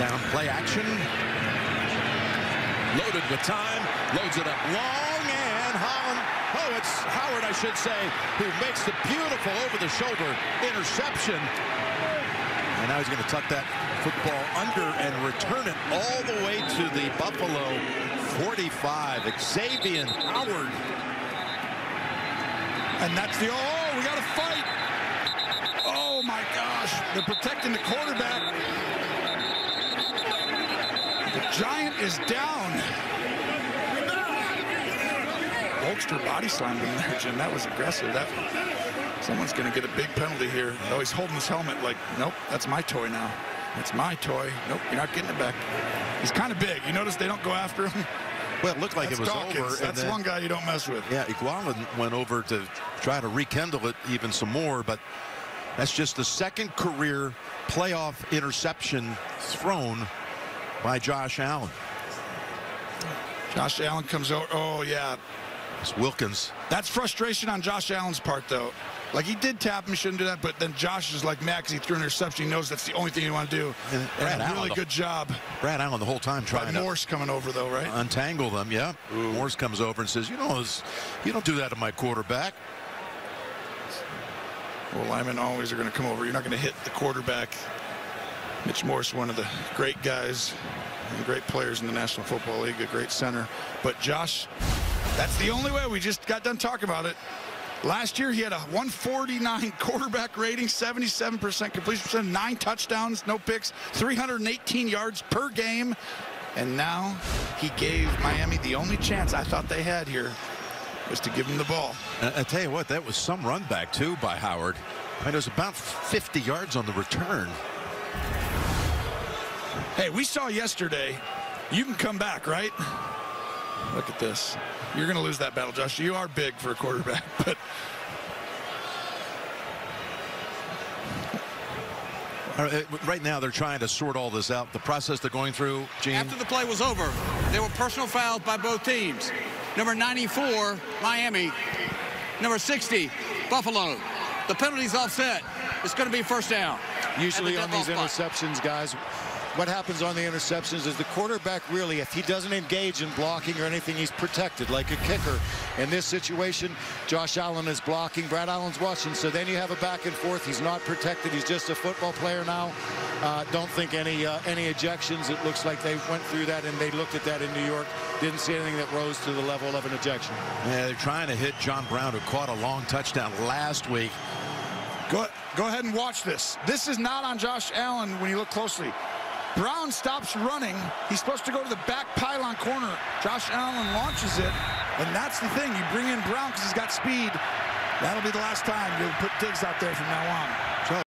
down play action. Loaded with time. Loads it up long. And Holland. Oh, it's Howard, I should say, who makes the beautiful over-the-shoulder interception. And now he's going to tuck that football under and return it all the way to the Buffalo 45. Xavien Howard. And that's the, oh, we got to fight. Oh, my gosh. They're protecting the quarterback. The Giant is down. Holster body slammed him there, Jim. That was aggressive. That Someone's going to get a big penalty here. Oh, he's holding his helmet like, nope, that's my toy now. That's my toy. Nope, you're not getting it back. He's kind of big. You notice they don't go after him? Well, it looked like That's it was Dawkins. over. That's then, one guy you don't mess with. Yeah, Igualan went over to try to rekindle it even some more, but that's just the second career playoff interception thrown by Josh Allen. Josh Allen comes out. Oh, yeah. It's Wilkins. That's frustration on Josh Allen's part, though. Like, he did tap him, shouldn't do that, but then Josh is like because he threw an interception. He knows that's the only thing you want to do. And And, Allen, really the- good job Brad Allen the whole time trying to Morse coming over, though, right? untangle them. Yeah. Morse comes over and says, you know, you don't do that to my quarterback. Well, linemen always are going to come over. You're not going to hit the quarterback. Mitch Morse, one of the great guys and great players in the National Football League, a great center. But Josh, that's the only way. We just got done talking about it. Last year, he had a 149 quarterback rating, 77% completion percent, nine touchdowns, no picks, 318 yards per game. And now he gave Miami the only chance I thought they had here was to give him the ball. I, I tell you what, that was some run back, too, by Howard. I mean, it was about 50 yards on the return. Hey, we saw yesterday, you can come back, right? Look at this. You're going to lose that battle, Josh. You are big for a quarterback, but All right, uh, Right now, they're trying to sort all this out. The process they're going through, Gene. After the play was over, there were personal fouls by both teams. Number 94, Miami. Number 60, Buffalo. The penalty's offset. It's going to be first down. Usually At on these dead spot. interceptions, guys, what happens on the interceptions is the quarterback really, if he doesn't engage in blocking or anything, he's protected like a kicker. In this situation, Josh Allen is blocking, Brad Allen's watching, so then you have a back and forth. He's not protected. He's just a football player now. Uh, don't think any uh, any ejections. It looks like they went through that and they looked at that in New York. Didn't see anything that rose to the level of an ejection. Yeah, they're trying to hit John Brown, who caught a long touchdown last week. go, go ahead and watch this. This is not on Josh Allen when you look closely. Brown stops running. He's supposed to go to the back pylon corner. Josh Allen launches it, and that's the thing. You bring in Brown because he's got speed. That'll be the last time you'll put Diggs out there from now on.